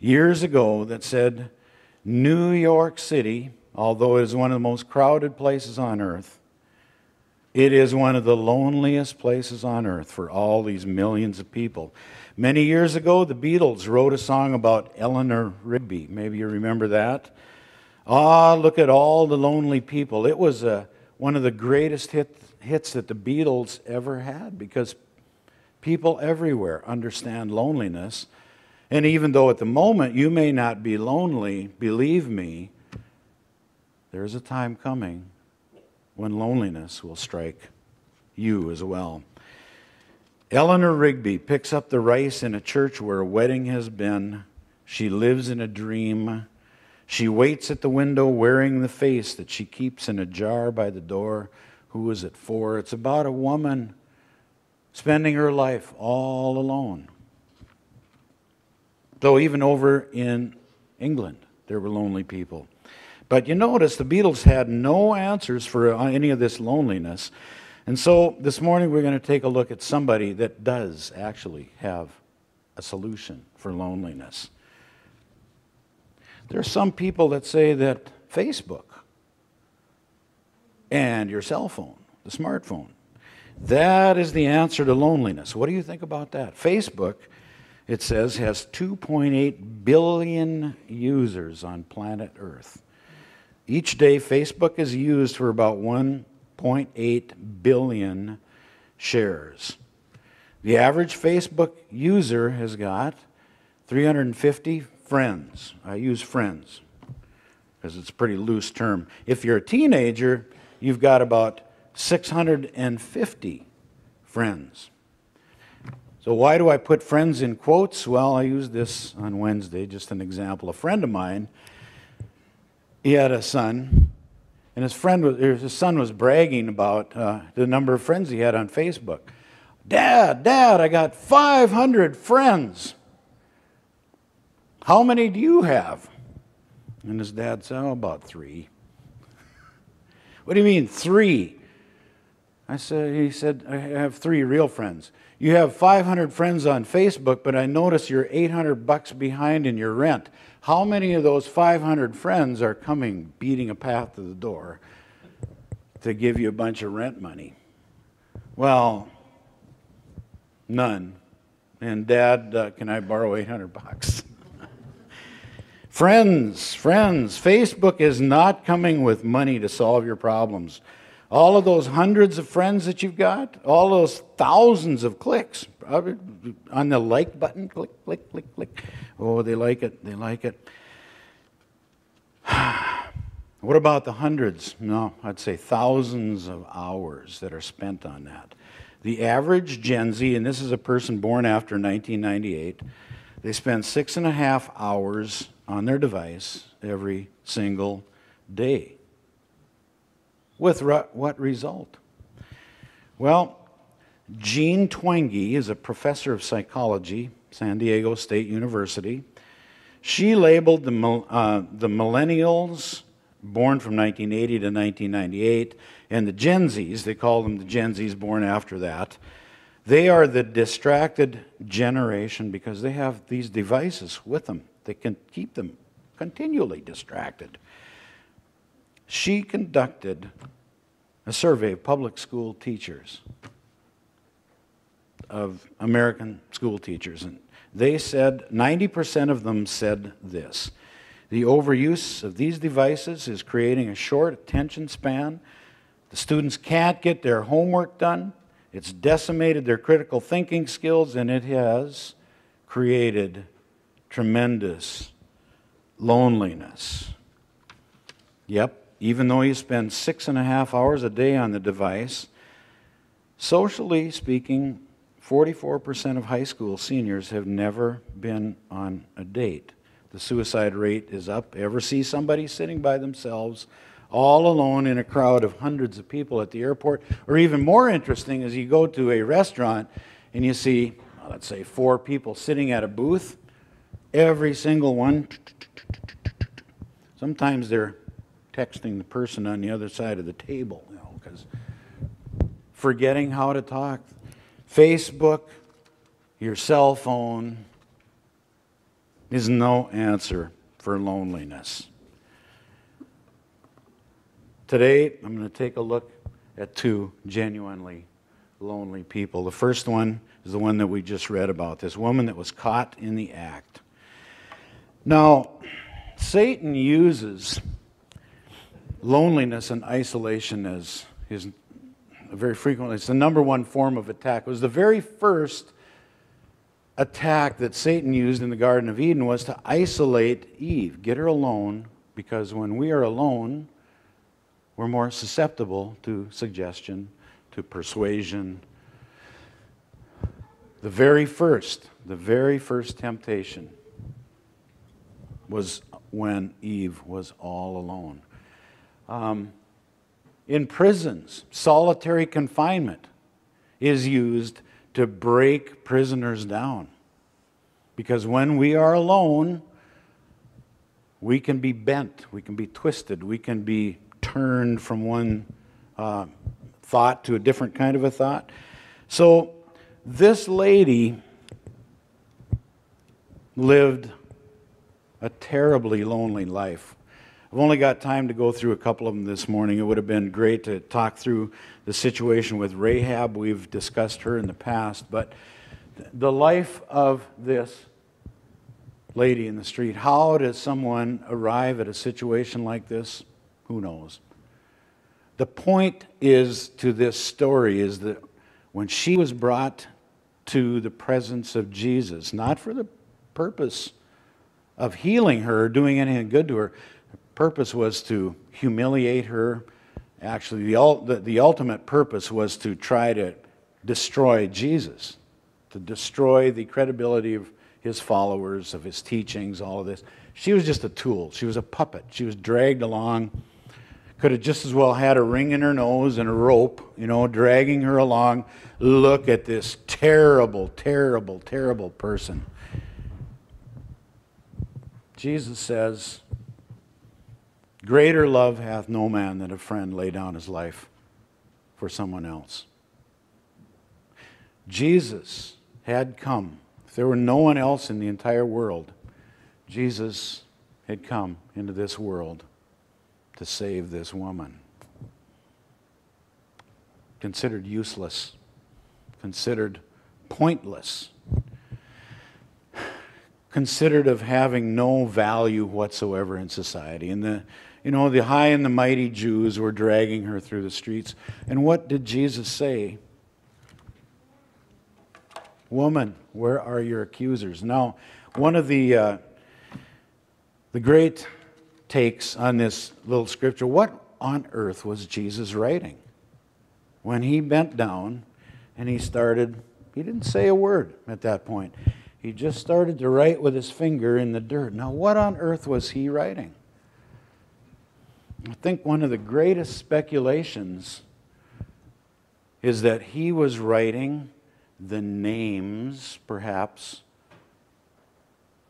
years ago that said, New York City, although it is one of the most crowded places on earth, it is one of the loneliest places on earth for all these millions of people. Many years ago, the Beatles wrote a song about Eleanor Rigby. Maybe you remember that. Ah, look at all the lonely people. It was a, one of the greatest hit, hits that the Beatles ever had because people everywhere understand loneliness and even though at the moment you may not be lonely, believe me, there's a time coming when loneliness will strike you as well. Eleanor Rigby picks up the rice in a church where a wedding has been. She lives in a dream. She waits at the window wearing the face that she keeps in a jar by the door. Who is it for? It's about a woman spending her life all alone. Though even over in England, there were lonely people. But you notice the Beatles had no answers for uh, any of this loneliness. And so this morning we're going to take a look at somebody that does actually have a solution for loneliness. There are some people that say that Facebook and your cell phone, the smartphone, that is the answer to loneliness. What do you think about that? Facebook it says, has 2.8 billion users on planet Earth. Each day, Facebook is used for about 1.8 billion shares. The average Facebook user has got 350 friends. I use friends because it's a pretty loose term. If you're a teenager, you've got about 650 friends. So, why do I put friends in quotes? Well, I used this on Wednesday, just an example. A friend of mine, he had a son, and his, friend was, his son was bragging about uh, the number of friends he had on Facebook. Dad, Dad, I got 500 friends. How many do you have? And his dad said, Oh, about three. what do you mean, three? I said, he said, I have three real friends. You have 500 friends on Facebook, but I notice you're 800 bucks behind in your rent. How many of those 500 friends are coming, beating a path to the door to give you a bunch of rent money? Well, none. And Dad, uh, can I borrow 800 bucks? friends, friends, Facebook is not coming with money to solve your problems. All of those hundreds of friends that you've got, all those thousands of clicks on the like button, click, click, click, click. Oh, they like it, they like it. what about the hundreds? No, I'd say thousands of hours that are spent on that. The average Gen Z, and this is a person born after 1998, they spend six and a half hours on their device every single day. With what result? Well, Jean Twenge is a professor of psychology, San Diego State University. She labeled the, uh, the millennials born from 1980 to 1998 and the Gen Zs, they call them the Gen Zs born after that. They are the distracted generation because they have these devices with them. that can keep them continually distracted she conducted a survey of public school teachers, of American school teachers, and they said 90% of them said this the overuse of these devices is creating a short attention span. The students can't get their homework done. It's decimated their critical thinking skills, and it has created tremendous loneliness. Yep, even though you spend six and a half hours a day on the device, socially speaking, 44% of high school seniors have never been on a date. The suicide rate is up. Ever see somebody sitting by themselves, all alone in a crowd of hundreds of people at the airport? Or even more interesting is you go to a restaurant and you see, let's say, four people sitting at a booth. Every single one, sometimes they're texting the person on the other side of the table, you know, because forgetting how to talk. Facebook, your cell phone is no answer for loneliness. Today, I'm going to take a look at two genuinely lonely people. The first one is the one that we just read about this woman that was caught in the act. Now, Satan uses loneliness and isolation as is very frequently. It's the number one form of attack. It was the very first attack that Satan used in the Garden of Eden was to isolate Eve, get her alone, because when we are alone, we're more susceptible to suggestion, to persuasion. The very first, the very first temptation was when Eve was all alone. Um, in prisons, solitary confinement is used to break prisoners down. Because when we are alone, we can be bent, we can be twisted, we can be turned from one uh, thought to a different kind of a thought. So, this lady lived a terribly lonely life. I've only got time to go through a couple of them this morning. It would have been great to talk through the situation with Rahab. We've discussed her in the past, but the life of this lady in the street, how does someone arrive at a situation like this? Who knows? The point is to this story is that when she was brought to the presence of Jesus, not for the purpose of healing her, or doing anything good to her, purpose was to humiliate her. Actually, the, the, the ultimate purpose was to try to destroy Jesus, to destroy the credibility of his followers, of his teachings, all of this. She was just a tool. She was a puppet. She was dragged along. Could have just as well had a ring in her nose and a rope, you know, dragging her along. Look at this terrible, terrible, terrible person. Jesus says, Greater love hath no man than a friend lay down his life for someone else. Jesus had come. If there were no one else in the entire world, Jesus had come into this world to save this woman. Considered useless, considered pointless, considered of having no value whatsoever in society. And the you know, the high and the mighty Jews were dragging her through the streets. And what did Jesus say? Woman, where are your accusers? Now, one of the, uh, the great takes on this little scripture what on earth was Jesus writing? When he bent down and he started, he didn't say a word at that point. He just started to write with his finger in the dirt. Now, what on earth was he writing? I think one of the greatest speculations is that he was writing the names, perhaps,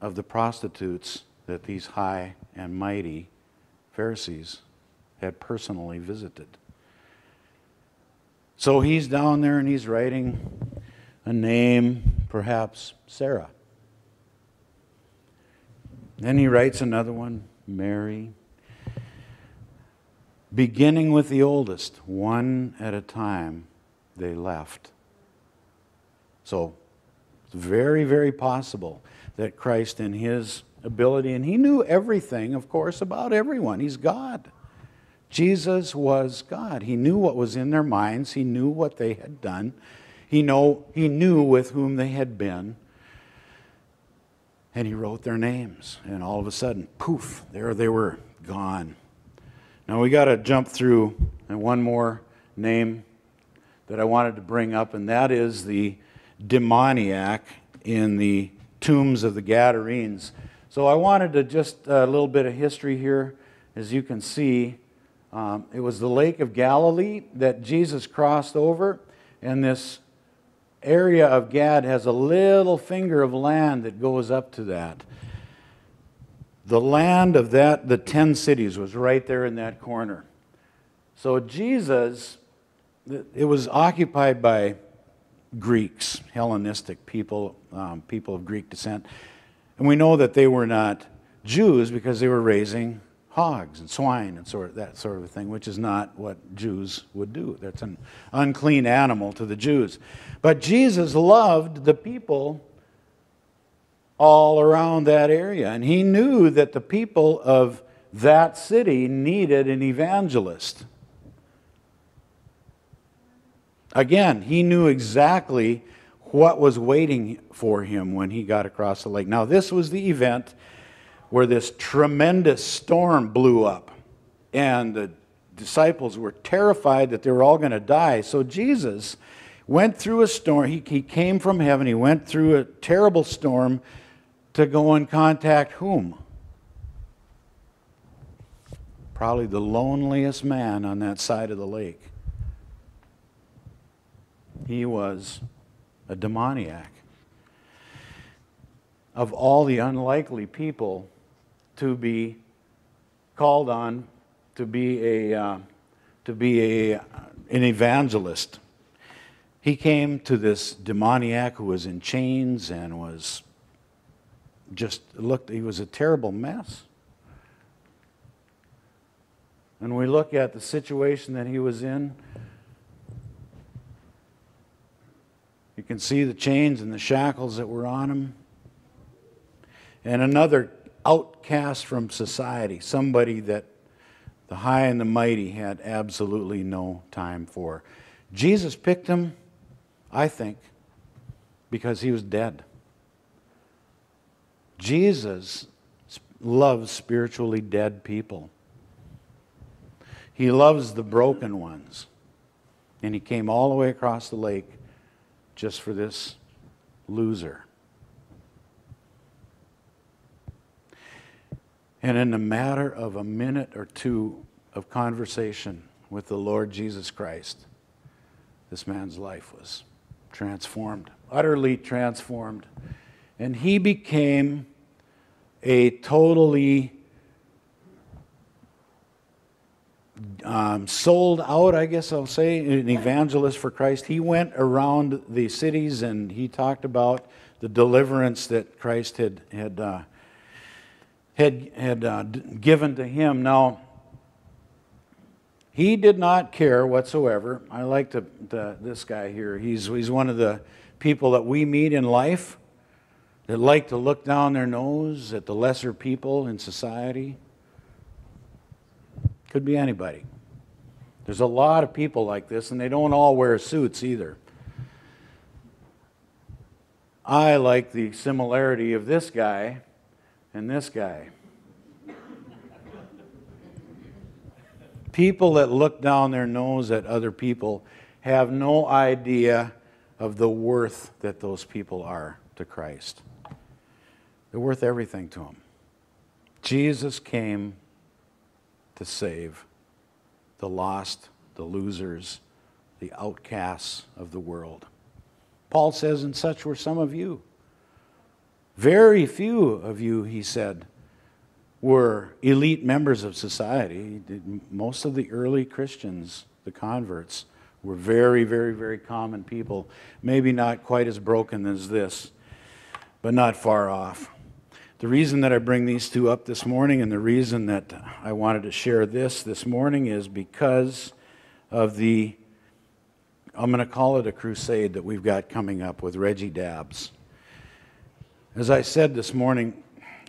of the prostitutes that these high and mighty Pharisees had personally visited. So he's down there and he's writing a name, perhaps Sarah. Then he writes another one, Mary beginning with the oldest, one at a time, they left. So it's very, very possible that Christ, in his ability, and he knew everything, of course, about everyone. He's God. Jesus was God. He knew what was in their minds, he knew what they had done, he, know, he knew with whom they had been. And he wrote their names. And all of a sudden, poof, there they were, gone. Now we got to jump through and one more name that I wanted to bring up, and that is the demoniac in the tombs of the Gadarenes. So I wanted to just a little bit of history here. As you can see, um, it was the Lake of Galilee that Jesus crossed over, and this area of Gad has a little finger of land that goes up to that. The land of that, the 10 cities, was right there in that corner. So Jesus, it was occupied by Greeks, Hellenistic people, um, people of Greek descent. And we know that they were not Jews because they were raising hogs and swine and sort of that sort of thing, which is not what Jews would do. That's an unclean animal to the Jews. But Jesus loved the people all around that area. And he knew that the people of that city needed an evangelist. Again, he knew exactly what was waiting for him when he got across the lake. Now, this was the event where this tremendous storm blew up, and the disciples were terrified that they were all going to die. So, Jesus went through a storm. He, he came from heaven, he went through a terrible storm to go and contact whom? Probably the loneliest man on that side of the lake. He was a demoniac. Of all the unlikely people to be called on to be a, uh, to be a, an evangelist, he came to this demoniac who was in chains and was just looked, he was a terrible mess. And we look at the situation that he was in. You can see the chains and the shackles that were on him. And another outcast from society, somebody that the high and the mighty had absolutely no time for. Jesus picked him, I think, because he was dead. Jesus loves spiritually dead people. He loves the broken ones. And he came all the way across the lake just for this loser. And in a matter of a minute or two of conversation with the Lord Jesus Christ, this man's life was transformed, utterly transformed. And he became a totally um, sold out, I guess I'll say, an evangelist for Christ. He went around the cities and he talked about the deliverance that Christ had had uh, had had uh, given to him. Now, he did not care whatsoever. I like the, the, this guy here. He's he's one of the people that we meet in life that like to look down their nose at the lesser people in society. Could be anybody. There's a lot of people like this, and they don't all wear suits either. I like the similarity of this guy and this guy. People that look down their nose at other people have no idea of the worth that those people are to Christ. They're worth everything to him. Jesus came to save the lost, the losers, the outcasts of the world. Paul says, and such were some of you. Very few of you, he said, were elite members of society. Most of the early Christians, the converts, were very, very, very common people. Maybe not quite as broken as this, but not far off. The reason that I bring these two up this morning and the reason that I wanted to share this this morning is because of the, I'm going to call it a crusade that we've got coming up with Reggie Dabbs. As I said this morning,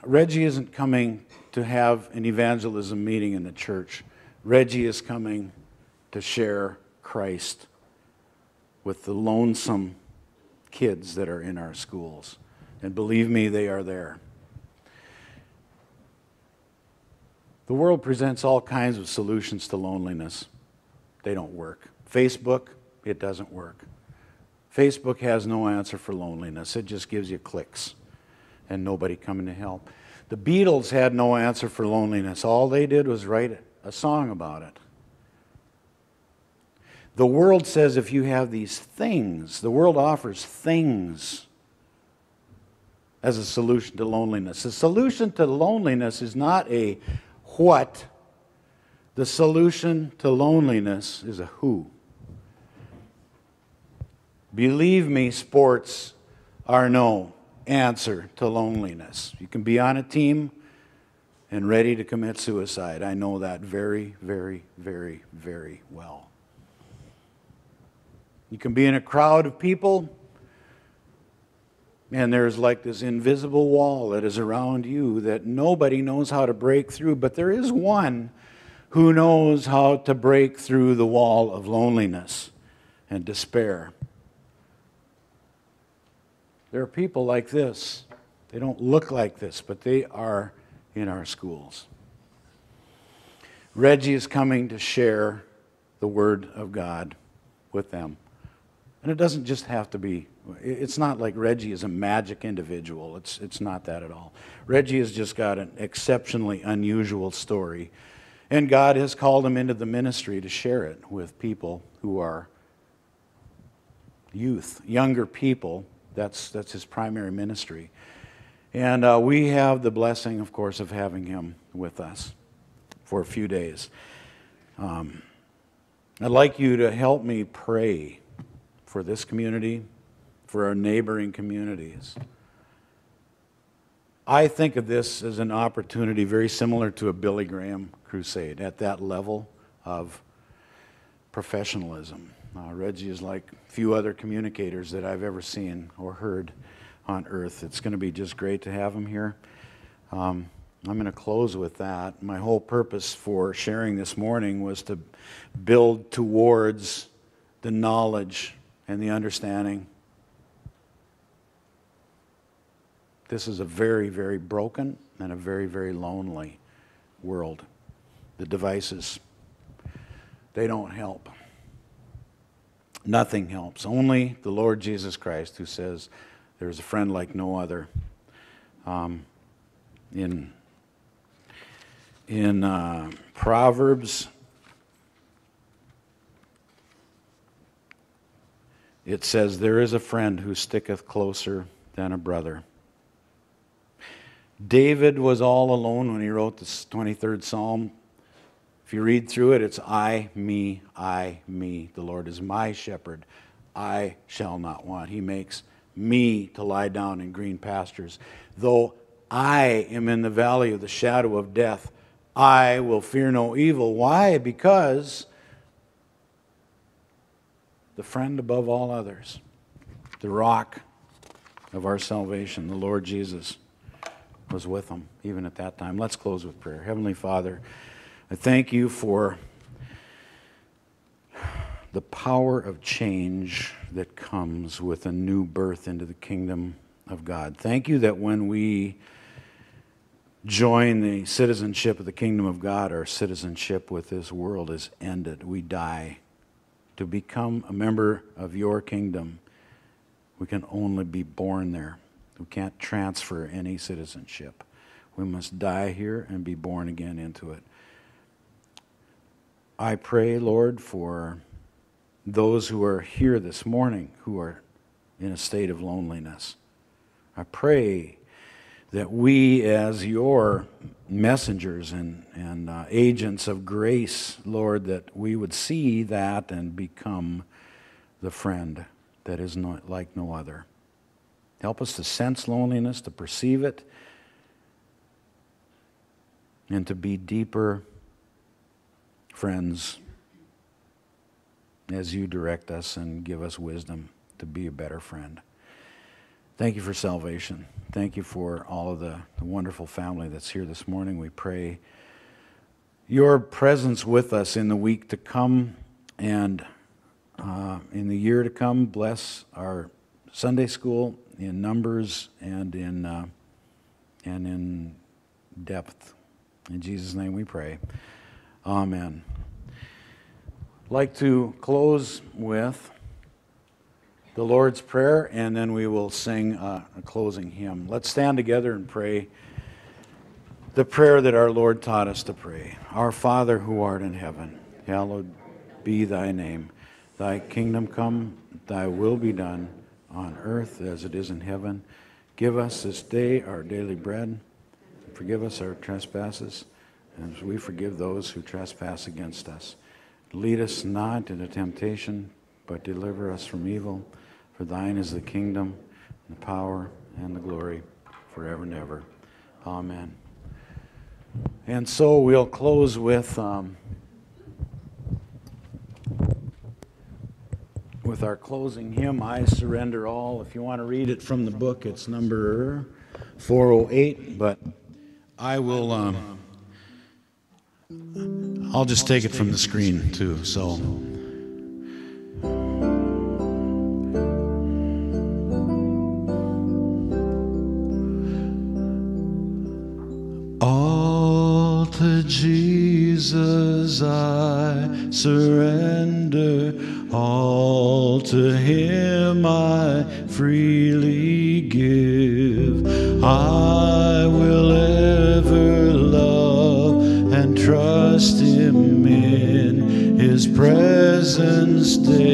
Reggie isn't coming to have an evangelism meeting in the church. Reggie is coming to share Christ with the lonesome kids that are in our schools. And believe me, they are there. The world presents all kinds of solutions to loneliness. They don't work. Facebook, it doesn't work. Facebook has no answer for loneliness, it just gives you clicks and nobody coming to help. The Beatles had no answer for loneliness. All they did was write a song about it. The world says if you have these things, the world offers things as a solution to loneliness. The solution to loneliness is not a what, the solution to loneliness is a who. Believe me, sports are no answer to loneliness. You can be on a team and ready to commit suicide. I know that very, very, very, very well. You can be in a crowd of people and there's like this invisible wall that is around you that nobody knows how to break through, but there is one who knows how to break through the wall of loneliness and despair. There are people like this. They don't look like this, but they are in our schools. Reggie is coming to share the Word of God with them. And it doesn't just have to be it's not like Reggie is a magic individual. It's, it's not that at all. Reggie has just got an exceptionally unusual story. And God has called him into the ministry to share it with people who are youth, younger people. That's, that's his primary ministry. And uh, we have the blessing, of course, of having him with us for a few days. Um, I'd like you to help me pray for this community, for our neighboring communities. I think of this as an opportunity very similar to a Billy Graham crusade at that level of professionalism. Uh, Reggie is like few other communicators that I've ever seen or heard on earth. It's going to be just great to have him here. Um, I'm going to close with that. My whole purpose for sharing this morning was to build towards the knowledge and the understanding This is a very, very broken and a very, very lonely world. The devices, they don't help. Nothing helps. Only the Lord Jesus Christ, who says, There's a friend like no other. Um, in in uh, Proverbs, it says, There is a friend who sticketh closer than a brother. David was all alone when he wrote the 23rd Psalm. If you read through it, it's I, me, I, me. The Lord is my shepherd. I shall not want. He makes me to lie down in green pastures. Though I am in the valley of the shadow of death, I will fear no evil. Why? Because the friend above all others, the rock of our salvation, the Lord Jesus, was with them even at that time. Let's close with prayer. Heavenly Father, I thank you for the power of change that comes with a new birth into the kingdom of God. Thank you that when we join the citizenship of the kingdom of God, our citizenship with this world is ended. We die. To become a member of your kingdom, we can only be born there. We can't transfer any citizenship. We must die here and be born again into it. I pray, Lord, for those who are here this morning who are in a state of loneliness. I pray that we, as your messengers and, and uh, agents of grace, Lord, that we would see that and become the friend that is not like no other. Help us to sense loneliness, to perceive it, and to be deeper friends as you direct us and give us wisdom to be a better friend. Thank you for salvation. Thank you for all of the, the, wonderful family that's here this morning. We pray your presence with us in the week to come and uh, in the year to come. Bless our Sunday school in numbers and in, uh, and in depth. In Jesus' name we pray. Amen. Like to close with the Lord's Prayer, and then we will sing a closing hymn. Let's stand together and pray the prayer that our Lord taught us to pray. Our Father who art in heaven, hallowed be thy name. Thy kingdom come, thy will be done on earth as it is in heaven. Give us this day our daily bread. Forgive us our trespasses as we forgive those who trespass against us. Lead us not into temptation, but deliver us from evil. For thine is the kingdom, the power, and the glory, forever and ever. Amen. And so we'll close with um, with our closing hymn, "I Surrender All." If you want to read it from the book, it's number 408. But I will. Um, I'll just take it from the screen too. So. Freely give. I will ever love and trust Him in His presence daily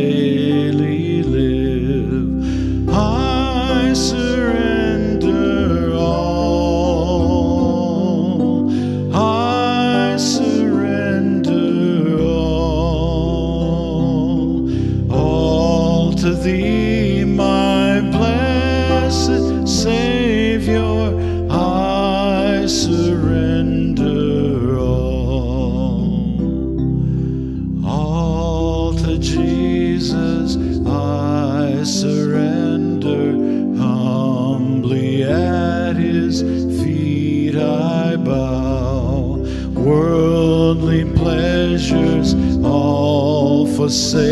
all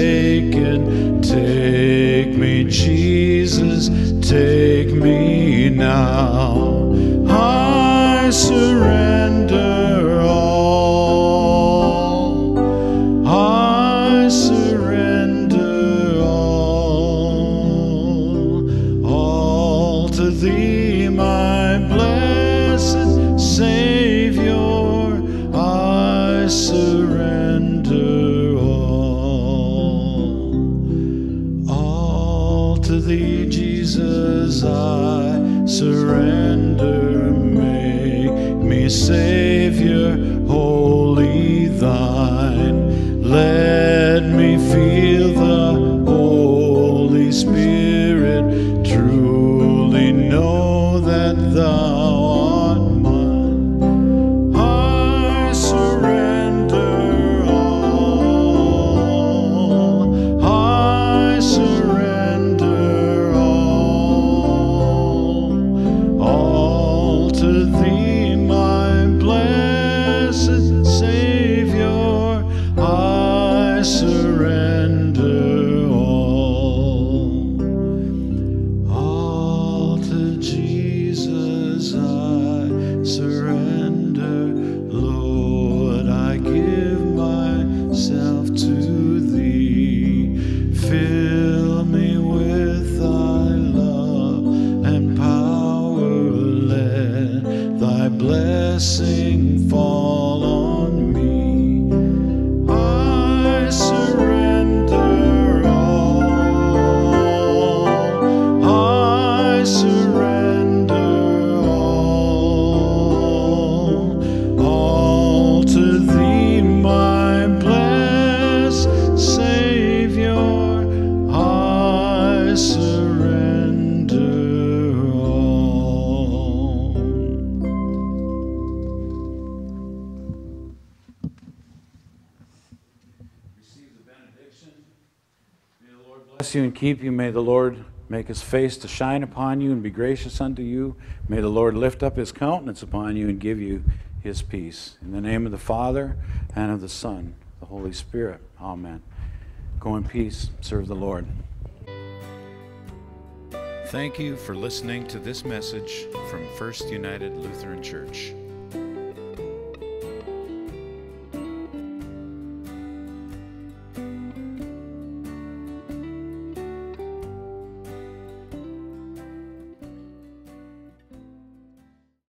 his face to shine upon you and be gracious unto you. May the Lord lift up his countenance upon you and give you his peace. In the name of the Father, and of the Son, the Holy Spirit. Amen. Go in peace. Serve the Lord. Thank you for listening to this message from First United Lutheran Church.